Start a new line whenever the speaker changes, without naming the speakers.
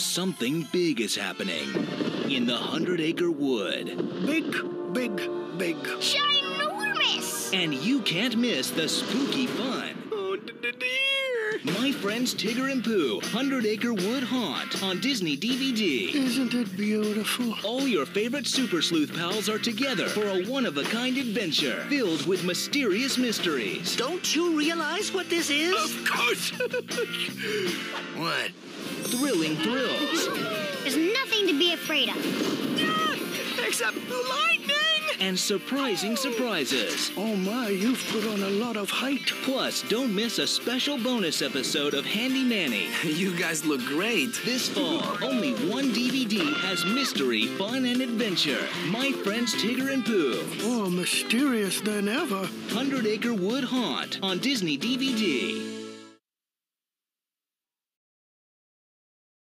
Something big is happening in the Hundred Acre Wood.
Big, big, big.
Ginormous!
And you can't miss the spooky fun.
Oh, dear.
My Friends Tigger and Pooh, Hundred Acre Wood Haunt on Disney DVD.
Isn't it beautiful?
All your favorite super sleuth pals are together for a one of a kind adventure filled with mysterious mysteries,
Don't you realize what this is?
Of course. what?
Thrilling thrills,
There's nothing to be afraid of.
Ah, except lightning!
and surprising surprises.
Oh my, you've put on a lot of height.
Plus, don't miss a special bonus episode of Handy Manny.
You guys look great.
This fall, only one DVD has mystery, fun, and adventure. My Friends Tigger and Pooh,
More mysterious than ever.
Hundred Acre Wood Haunt on Disney DVD.